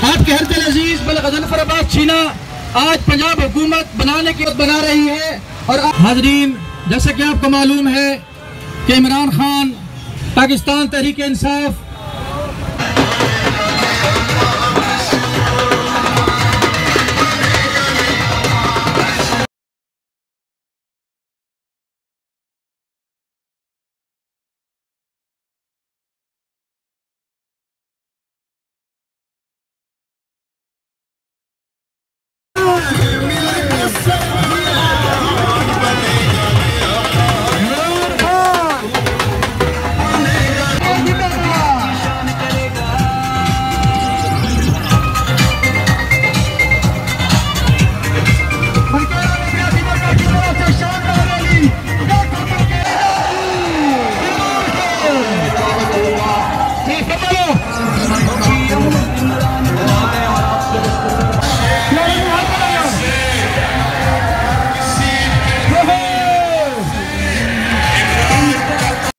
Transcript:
کہ ہر عزیز بلغذنفر آباد چھینا آج پنجاب حکومت بنانے کی بنا رہی ہے اور حاضرین، جیسا کہ آپ کو معلوم ہے کہ عمران خان، پاکستان تحریک انصاف